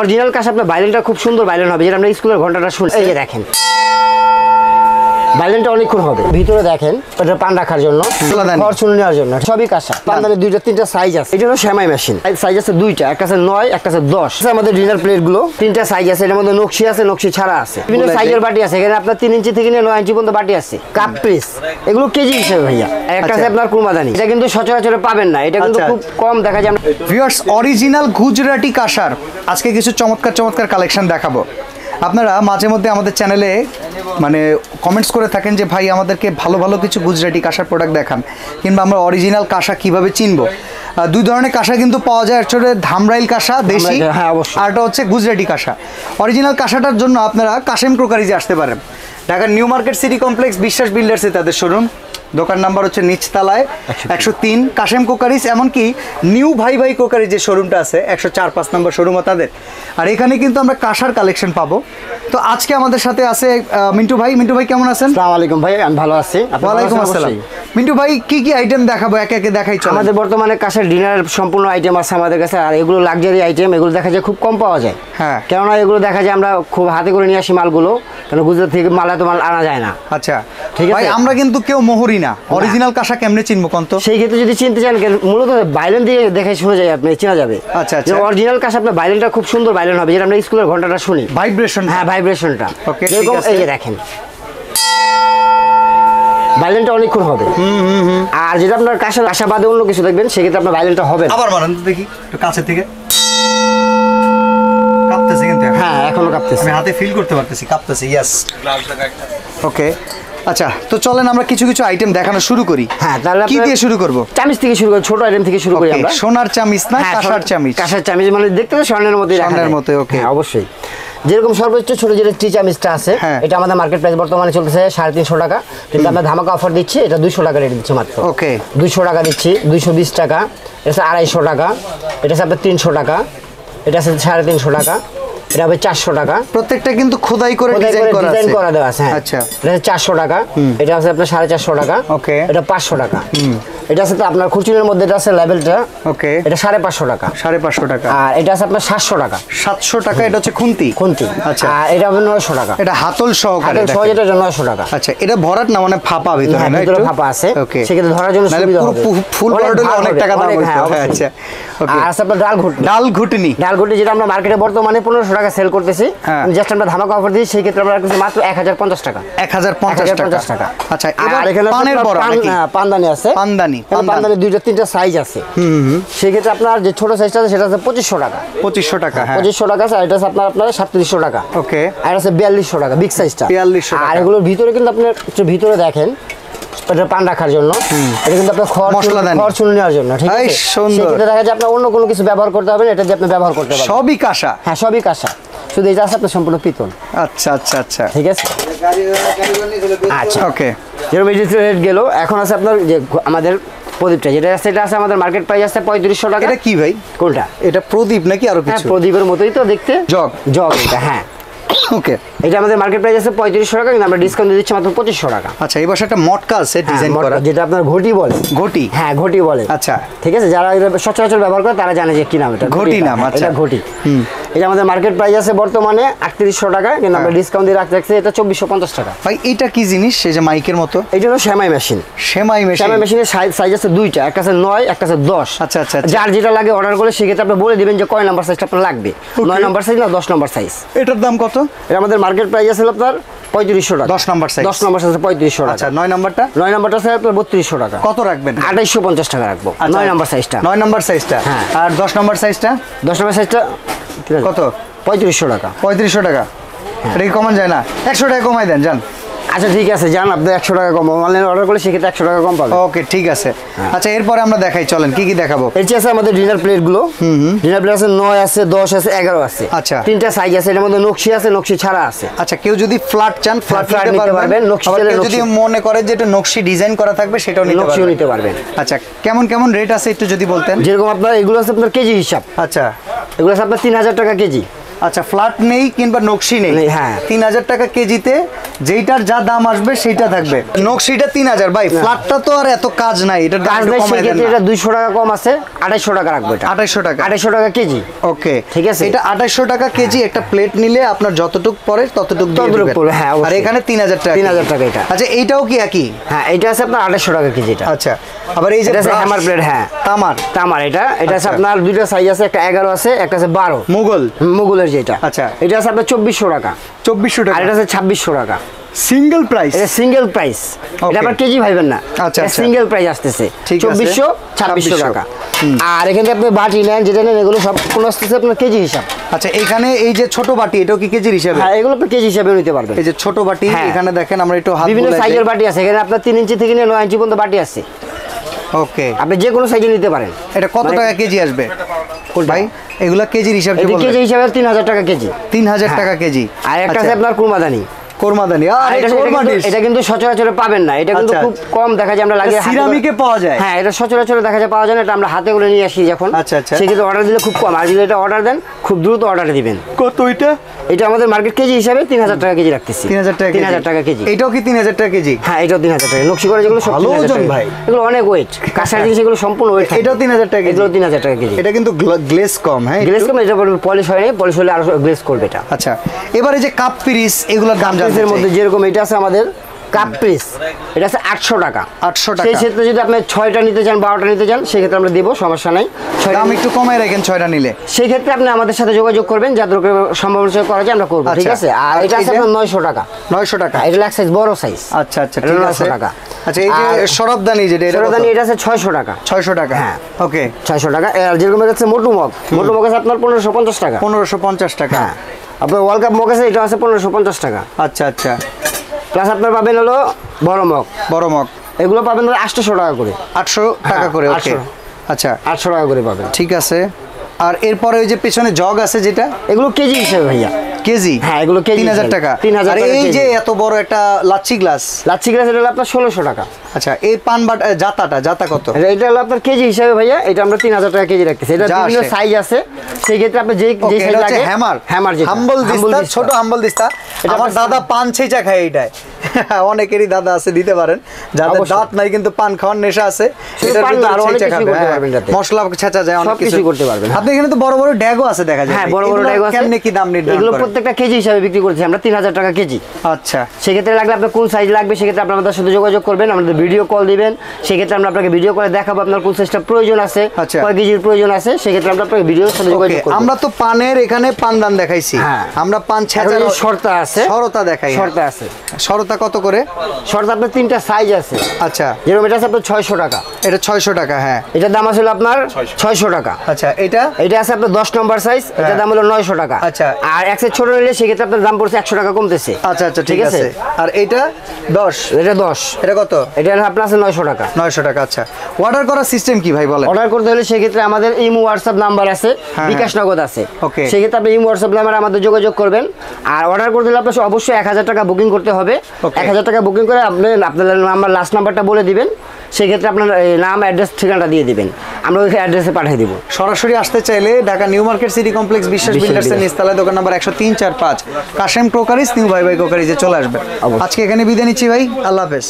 Original কাজ আপনার বাইলেনটা খুব সুন্দর বাইলেন হবে যেটা আমরা স্কুলের ঘন্টাটা শুনছি। দেখেন। বাইলেনটা অনেকক্ষণ হবে। ভিতরে দেখেন এটা পান রাখার জন্য। ফরচুন নেওয়ার জন্য সবই কাঁসা পানদানি দুইটা তিনটা সাইজ আছে। এটা হলো শ্যামাই মেশিন সাইজ আছে দুইটা একটা আছে নয় একটা আছে দশ। আছে আমাদের ডিনার প্লেটগুলো তিনটা সাইজ আছে এটার মধ্যে নকশি আছে নকশি ছাড়া আছে। বিভিন্ন সাইজের বাটি আছে এখানে আপনার তিন ইঞ্চি থেকে নিয়ে নয় ইঞ্চি পর্যন্ত বাটি আছে। কাপ পিস এগুলো কেজি হিসেবে ভাইয়া। একটা আছে আচ্ছা। আপনার কুরমাদানি এটা কিন্তু সচরাচর পাবেন না। এটা কিন্তু আচ্ছা। খুব কম দেখা যায়। ভিউয়ার্স অরিজিনাল গুজরাটি কাঁসার। আজকে কিছু চমৎকার চমৎকার কালেকশন দেখাবো। আপনারা মাঝে মধ্যে আমাদের চ্যানেলে মানে কমেন্টস করে থাকেন যে ভাই আমাদেরকে ভালো ভালো কিছু গুজরাটি কাঁসার প্রোডাক্ট দেখান। কিংবা আমরা অরিজিনাল কাঁসা কীভাবে চিনবো? দুই ধরনের কাঁসা কিন্তু পাওয়া যায়। আসলে ধামরাইল কাঁসা দেশি হ্যাঁ। আর হচ্ছে গুজরাটি কাঁসা। অরিজিনাল কাঁসাটার জন্য আপনারা কাশেম ক্রোকারিজে আসতে পারেন। ঢাকার নিউ মার্কেট সিটি কমপ্লেক্স বিশ্বাস বিল্ডার্সে তাদের শোরুম। দোকান নাম্বার হচ্ছে নিচতলায় একশো তিন। কাশেম কোকারিস এমনকি নিউ ভাই ভাই কোকারি যে শোরুমটা আছে একশো চার পাঁচ নম্বর শোরুমও তাদের। আর এখানে কিন্তু আমরা কাঁসার কালেকশন পাবো। তো আজকে আমাদের সাথে আছে মিন্টু ভাই। মিন্টু ভাই কেমন আছেন? আসসালামু আলাইকুম ভাই আমি ভালো আছি। ওয়ালাইকুম আসসালাম? মিন্টু ভাই কি কি আইটেম দেখাবো? একে একে দেখাই চলো। আমাদের বর্তমানে কাছের ডিনার সম্পূর্ণ আইটেম আছে আমাদের কাছে আর এগুলো লাক্সারি আইটেম এগুলো দেখা যায় খুব কম পাওয়া যায়। হ্যাঁ। কেননা এগুলো দেখা যায় আমরা খুব হাতে করে নিয়ে আসি মালগুলো কেন গুজরাট থেকে মাল এত মাল আনা যায় না। আচ্ছা। ঠিক আছে। ভাই আমরা কিন্তু কেউ মোহরি না। অরিজিনাল কাঁসা কেমনে চিনবো কন্ত সেই ক্ষেত্রে যদি চিনতে চান মূলত বাইলেন দিয়ে দেখে শোনা যায় আপনি চেনা যাবে। আচ্ছা, আচ্ছা। অরিজিনাল কাছে আপনার বাইলেনটা খুব সুন্দর বাইলেন হবে যেটা আমরা স্কুলের ঘন্টাটা শুনি। ভাইব্রেশন হ্যাঁ ভাইব্রেশনটা ঠিক এই যে দেখেন। বাইলেনটা অনেকক্ষণ হবে। আর যেটা আপনার কাছে আশা বাদে অন্য কিছু দেখবেন সেক্ষেত্রে আপনার বাইলেনটা হবে না। আবার মারান দেখি একটু কাছে থেকে কাঁপতেছে কিন্তু হ্যাঁ এখনও কাঁপতেছে। আমি হাতে ফিল করতে পারতেছি কাঁপতেছে ইয়েস ওকে আচ্ছা তো চলেন আমরা কিছু কিছু আইটেম দেখানো শুরু করি। হ্যাঁ তাহলে কি দিয়ে শুরু করব? চামিচ থেকে শুরু করি ছোট আইটেম থেকে শুরু করি আমরা। সোনার চামিচ না হ্যাঁ, কাঁসার চামিচ? কাঁসার চামিচ মানে দেখতে তো স্বর্ণের মতোই স্বর্ণের। মতোই, okay. হ্যাঁ, অবশ্যই। যেরকম সর্বোচ্চ ছোট যেটা টি চামিচটা আছে হ্যাঁ। এটা আমাদের মার্কেট প্রাইস বর্তমানে চলতেছে সাড়ে তিনশো টাকা। কিন্তু আমরা ধামাকা অফার দিচ্ছি এটা দুইশো টাকা রেট দিচ্ছি মাত্র। ওকে দুইশো টাকা দিচ্ছি দুইশো বিশ টাকা। এটা আড়াইশো টাকা। এটা হচ্ছে আপনার তিনশো টাকা। এটা হচ্ছে সাড়ে তিনশো টাকা। এটা হবে চারশো টাকা। প্রত্যেকটা কিন্তু খোদাই করে ডিজাইন করে করা ডিজাইন করা দেওয়া আছে হ্যাঁ। আচ্ছা। এটা হচ্ছে চারশো টাকা। এটা আছে আপনার সাড়ে চারশো টাকা। ওকে। এটা পাঁচশো টাকা। এটা আছে আপনার খুচুরের মধ্যে এটা আছে লেভেলটা ওকে। এটা সাড়ে পাঁচশো টাকা। সাড়ে পাঁচশো টাকা। আর এটা আছে আপনার সাতশো টাকা। সাতশো টাকা এটা হচ্ছে খুন্তি? খুন্তি। আচ্ছা। আর এটা হবে নয়শো টাকা। এটা হাতল নয়শো টাকা। আচ্ছা এটা ভরাট না মানে ফাঁপা ভিতরে হ্যাঁ, না ভিতরে একটু? ফাঁপা আছে। Okay. সেক্ষেত্রে ধরার জন্য সুবিধা হবে। ফুল অনেক ভরাট হলে অনেক টাকা দাম। হ্যাঁ, হ্যাঁ। আচ্ছা ওকে। আর আছে আপনার ডাল ঘুট ডাল ঘুটনি। ডাল ঘুটি যেটা আমরা মার্কেটে বর্তমানে পনেরোশো টাকা সেল করতেছি। হ্যাঁ। জাস্ট আমরা ধামাকা অফার দিই সেই ক্ষেত্রে আমরা রাখতেছি মাত্র এক হাজার পঞ্চাশ টাকা। এক হাজার পঞ্চাশ টাকা। 1050 টাকা। আচ্ছা আর এখানে পানের বড় পান- নাকি? হ্যাঁ, পানদানি আছে। পানদানি, এখানে পানদানি। পানদানি দুইটা তিনটা সাইজ আছে। সেক্ষেত্রে আপনার যে ছোট সাইজটা আছে সেটা আছে পঁচিশশো টাকা। পঁচিশশো টাকা হ্যাঁ। পঁচিশশো টাকা আছে আর এটা আপনার আপনার সাতত্রিশশো টাকা। ওকে। আর আছে বিয়াল্লিশশো টাকা বিগ সাইজটা 4200 টাকা। আর এগুলোর ভিতরে কিন্তু আপনি একটু ভিতরে দেখেন এটা পান রাখার জন্য। এটা কিন্তু আপনার খড় খড় চুন নেওয়ার জন্য ঠিক আছে? সুন্দর। সেক্ষেত্রে দেখা যায় আপনার অন্য কোনো কিছু ব্যবহার করতে হবে না এটা দিয়ে আপনি ব্যবহার করতে পারবেন। সবই কাঁসা? হ্যাঁ সবই কাঁসা। শুধু এটা আছে আপনার সম্পূর্ণ পিতল। আচ্ছা আচ্ছা আচ্ছা। ঠিক আছে? আচ্ছা। ওকে। যেরকম এই রেট গেল এখন আছে আপনার যে আমাদের প্রদীপটা যেটা আছে এটা আছে আমাদের মার্কেট প্রাইস আছে পঁয়ত্রিশশো টাকা। এটা কি ভাই? কোনটা? এটা প্রদীপ নাকি আরও হ্যাঁ কিছু? প্রদীপের মতোই তো দেখতে। জগ। জগ এটা হ্যাঁ। ওকে এটা আমাদের মার্কেট প্রাইস আছে পঁয়ত্রিশশো টাকা কিন্তু আমরা ডিসকাউন্ট দিয়ে দিচ্ছি মাত্র পঁচিশশো টাকা। আচ্ছা এই বাসাটা মটকা আছে হ্যাঁ, ডিজাইন মটকা, করা। যেটা আপনার ঘটি বলে। ঘটি? হ্যাঁ ঘটি বলে। আচ্ছা। ঠিক আছে যারা সচরাচর ব্যবহার করে তারা জানে যে কি নাম এটা। ঘটি নাম, হ্যাঁ, আচ্ছা। ঘটি। এটা আমাদের মার্কেট প্রাইস আছে বর্তমানে আটত্রিশশো টাকা কিন্তু আমরা হ্যাঁ। ডিসকাউন্ট দিয়ে রাখতে রাখছি এটা চব্বিশশো পঞ্চাশ টাকা। ভাই এটা কি জিনিস? সেই যে মাইকের মতো? এটা হলো শ্যামাই মেশিন সেমাই মেশিন শ্যামাই মেশিনের সাইজ আছে দুইটা একটা আছে নয় একটা আছে দশ। আচ্ছা, আচ্ছা, আচ্ছা। যার যেটা লাগে অর্ডার করলে সেক্ষেত্রে আপনি বলে দিবেন যে কয় নাম্বার সাইজটা আপনার লাগবে। নয় নাম্বার সাইজ না দশ নাম্বার সাইজ এটার দাম কত? এটা আমাদের মার্কেট প্রাইস আছে আপনার পঁয়ত্রিশশো টাকা। 10 নাম্বার size। দশ নাম্বার সাইজ পঁয়ত্রিশশো আচ্ছা টাকা নয় নাম্বারটা নয় নাম্বারটা আছে আপনার বত্রিশশো টাকা। কত রাখবেন? আঠাইশশো পঞ্চাশ টাকা রাখব। আচ্ছা, নয় নাম্বার সাইজটা নয় নাম্বার সাইজটা হ্যাঁ। আর দশ নাম্বার সাইজটা দশ নাম্বার সাইজটা কত? পঁয়ত্রিশশো টাকা। পঁয়ত্রিশশো টাকা? এটা কি কমান যায় না? একশো টাকা কমাই দেন যান। আচ্ছা ঠিক আছে যান। আপনি একশো টাকা কম অনলাইনে অর্ডার করলে সেক্ষেত্রে একশো টাকা কম পাবেন। ওকে ঠিক আছে। আচ্ছা এরপরে আমরা দেখাই চলেন কি কি দেখাবো? এর চেয়ে আছে আমাদের ডিনার প্লেটগুলো ডিনার প্লেট আছে নয় আছে দশ আছে এগারো আছে। আচ্ছা। তিনটা সাইজ আছে এটার মধ্যে নকশি আছে নকশি ছাড়া আছে। আচ্ছা কেউ যদি ফ্ল্যাট চান ফ্ল্যাট নিতে পারবেন। নকশি যদি মনে করে যে এটা নকশি ডিজাইন করা থাকবে সেটাও নিতে পারবেন। নিতে পারবেন। আচ্ছা কেমন কেমন রেট আছে একটু যদি বলতেন? যেরকম আপনার এগুলো আছে আপনার কেজি হিসাব। আচ্ছা। এগুলো আপনার তিন হাজার টাকা কেজি। আচ্ছা ফ্ল্যাট নেই কিংবা নকশি নেই। হ্যাঁ। তিন হাজার টাকা কেজিতে যেইটার যা দাম আসবে সেইটা থাকবে। নকশিটা তিন হাজার ভাই ফ্ল্যাটটা তো আর এত কাজ নাই কাজ সেক্ষেত্রে এটা দুইশো টাকা কম আছে আড়াইশো টাকা রাখব এটা। আঠাইশশো টাকা। আড়াইশো টাকা কেজি। ওকে ঠিক আছে। এটা আঠাইশশো টাকা কেজি একটা প্লেট নিলে আপনার যতটুক পরে ততটুক ততটুক পড়বে, হ্যাঁ, আর এখানে তিন হাজার টাকা তিন হাজার টাকা এটা। আচ্ছা এইটাও কি একই? হ্যাঁ এটা আছে আপনার আড়াইশো টাকা কেজি এটা। আচ্ছা আবার এই যে এটা হ্যামার প্লেট হ্যাঁ। তামার। তামার এটা এটা আছে আচ্ছা। আপনার দুইটা সাইজ আছে একটা এগারো আছে একটা আছে বারো। মুঘল। মুগুলের যেটা। আচ্ছা। এটা আছে আপনার চব্বিশশো টাকা। চব্বিশশো আর টাকা এটা আছে ছাব্বিশশো টাকা। সিঙ্গেল প্রাইস এটা সিঙ্গেল প্রাইস এটা আবার কেজি ভাইবেন না। আচ্ছা, আচ্ছা। সিঙ্গেল প্রাইস আসতেছে। চব্বিশশো ছাব্বিশশো টাকা। আর এখানে আপনি বাটি নেন যেটা নেন এগুলো সব কোনো আসতেছে আপনার কেজি হিসাব। আচ্ছা এখানে এই যে ছোট বাটি এটাও কি কেজির হিসাবে? হ্যাঁ এগুলো আপনি কেজি হিসাবে নিতে পারবেন। এই যে ছোট বাটি হ্যাঁ। এখানে দেখেন আমরা একটু হাত বিভিন্ন সাইজের বাটি আছে। এখানে আপনার তিন ইঞ্চি থেকে নিয়ে নয় ইঞ্চি পর্যন্ত বাটি আছে। ওকে আপনি যে কোনো সাইজে নিতে পারেন। এটা কত মানে- টাকা কেজি আসবে? ভাই এগুলা কেজির হিসাব কেজি হিসাবে তিন হাজার টাকা কেজি। তিন হাজার হ্যাঁ। টাকা কেজি। আর একটা আচ্ছা, আছে আপনার কুরমাদানি। কোরমাদানি। এটা কিন্তু- সচরাচর পাবেন না। এটা কিন্তু আচ্ছা, খুব কম দেখা যায় আমরা লাগিয়ে সিরামিকে পাওয়া যায়। হ্যাঁ এটা সচরাচর দেখা যায় পাওয়া যায় না। এটা আমরা হাতে করে নিয়ে আসি যখন। আচ্ছা, আচ্ছা। সেক্ষেত্রে অর্ডার দিলে খুব কম। আর যদি এটা অর্ডার দেন খুব দ্রুত অর্ডার দিবেন। কত ওইটা? এটা আমাদের মার্কেট কেজি হিসাবে তিন হাজার টাকা কেজি রাখতেছি। তিন হাজার টাকা তিন হাজার টাকা কেজি। এটাও কি তিন হাজার টাকা কেজি? হ্যাঁ এটাও তিন হাজার টাকা। নকশি করে যেগুলো সব ওজন ভাই। এগুলো অনেক ওয়েট কাঁসার জিনিস এগুলো সম্পূর্ণ ওয়েট এটাও তিন হাজার টাকা কেজি। এগুলো তিন হাজার টাকা কেজি। এটা কিন্তু গ্লেস কম হ্যাঁ গ্লেস কম এটা পলিশ হয়নি পলিশ হলে আরও গ্লেস করবে এটা। আচ্ছা এবারে যে কাপ পিরিস এগুলোর দাম পিসের মধ্যে যেরকম এটা আছে আমাদের কাপ পিস এটা আছে আটশো টাকা। 800 টাকা। সেই ক্ষেত্রে যদি আপনি ছয়টা নিতে চান বারোটা নিতে চান সেক্ষেত্রে আমরা দেবো সমস্যা নাই। দাম একটু কমাই রাখেন ছয়টা নিলে। সেই ক্ষেত্রে আপনি আমাদের সাথে যোগাযোগ করবেন যাদের সম্ভাবনা করা যায় আমরা করব ঠিক আচ্ছা। আছে? আর এটা আছে আপনার নয়শো টাকা। নয়শো টাকা। এটা এক সাইজ বড় সাইজ আচ্ছা আচ্ছা এটা ঠিক আছে। টাকা। আচ্ছা এই যে সরবদানি যেটা এটা এটা আছে ছয়শো টাকা। ছয়শো টাকা। হ্যাঁ। ওকে। ছয়শো টাকা। আর যেরকম আছে মোটু মগ মোটু মগ আছে আপনার পনেরোশো পঞ্চাশ টাকা। পনেরোশো পঞ্চাশ টাকা। হ্যাঁ। আপনার ওয়ার্ল্ড কাপ মগ আছে এটা আছে পনেরোশো পঞ্চাশ টাকা। আচ্ছা আচ্ছা। প্লাস আপনার পাবেন হলো বড় মগ। বড় মগ। এগুলো পাবেন হলো আটশোশো টাকা করে। আটশো টাকা করে ওকে 800 আচ্ছা। আটশো টাকা করে পাবেন। ঠিক আছে। আর এরপরে ওই যে পেছনে জগ আছে যেটা? এগুলো কেজি হিসেবে ভাইয়া। কেজি? হ্যাঁ, এগুলো কেজি তিন হাজার হিসাবে। টাকা। 3000 আর টাকা এই যে এত বড় একটা লাচ্ছি গ্লাস? লাচ্ছি গ্লাস এটা হলো আপনার ষোলোশো টাকা। আচ্ছা এই পান বাট জাতাটা জাতা কত? এটা- হলো আপনার কেজি হিসাবে ভাইয়া এটা আমরা তিন হাজার টাকা কেজি রাখতেছি। এটা বিভিন্ন সাইজ আছে। সেই ক্ষেত্রে আপনি যে যে সাইজ লাগে হ্যামার হ্যামার যে হাম্বল দিস্তা। ছোট হাম্বল দিস্তা। এটা আমার দাদা পান ছেঁচা খায় এইটায়। অনেকেরই দাদা আছে দিতে পারেন। যাদের দাঁত নাই কিন্তু পান খাওয়ার নেশা আছে এটার ভিতরে আরও অনেক ছেঁচা করতে হ্যাঁ। পারবেন মশলা ছেঁচা যায় অনেক কিছু। করতে পারবেন, হ্যাঁ। আপনি এখানে তো বড় বড় ড্যাগও আছে দেখা যায়। হ্যাঁ বড় বড় এগুলো ড্যাগ আছে। কেমনে কি দাম নির্ধারণ এগুলো প্রত্যেকটা কেজি হিসাবে বিক্রি করছি আমরা তিন হাজার টাকা কেজি। আচ্ছা। সেক্ষেত্রে লাগলে আপনার কোন সাইজ লাগবে সেক্ষেত্রে আপনার আমাদের সাথে যোগাযোগ করবেন আমাদের ভিডিও কল দিবেন। সেক্ষেত্রে আমরা আপনাকে ভিডিও করে দেখাবো আপনার কোন সাইজটা প্রয়োজন আছে আচ্ছা। কয় কেজির প্রয়োজন আছে সেক্ষেত্রে আমরা আপনাকে ভিডিওর সাথে যোগাযোগ করব। আমরা তো পানের এখানে পান পানদান দেখাইছি। হ্যাঁ। আমরা পান ছেঁচা শর্তা আছে। সরতা দেখাই শর্তা আছে। সরতা কত করে? শর্ত আপনার তিনটা সাইজ আছে। আচ্ছা। যেরকম এটা আছে আপনার ছয়শো টাকা। এটা ছয়শো টাকা হ্যাঁ। এটার দাম আসলে আপনার ছয়শো। টাকা। আচ্ছা এটা? এটা আছে আপনার দশ নম্বর সাইজ এটার দাম হলো নয়শো টাকা। আচ্ছা। আর এক সাইজ ছোট নিলে সেক্ষেত্রে আপনার দাম পড়ছে একশো টাকা কমতেছে। আচ্ছা আচ্ছা ঠিক আছে। আর এটা? দশ। এটা দশ। এটা কত? এটা আপনার আছে নয়শো টাকা। নয়শো টাকা আচ্ছা। অর্ডার করার সিস্টেম কি ভাই বলেন? অর্ডার করতে হলে সেক্ষেত্রে আমাদের ইমো হোয়াটসঅ্যাপ নাম্বার আছে হ্যাঁ, বিকাশ নগদ আছে। Okay. সেক্ষেত্রে আপনি ইমো হোয়াটসঅ্যাপ নাম্বার আমাদের যোগাযোগ করবেন। আর অর্ডার করতে হলে আপনার অবশ্যই এক হাজার টাকা বুকিং করতে হবে. এক হাজার টাকা বুকিং করে আপনি আপনার আমার লাস্ট নাম্বারটা বলে দিবেন সেক্ষেত্রে আপনার নাম অ্যাড্রেস ঠিকানাটা দিয়ে দিবেন। আমরা ওই অ্যাড্রেসে পাঠিয়ে দিব। সরাসরি আসতে চাইলে Dhaka new market city complex Biswas Biswas বিল্ডার্সের নিস্তালায় দোকান নাম্বার একশো তিন চার পাঁচ কাশেম ক্রোকারিস নিউ ভাই ভাই ক্রোকারিজে চলে আসবে আজকে এখানে বিদায় নিচ্ছি ভাই আল্লাহ হাফেজ।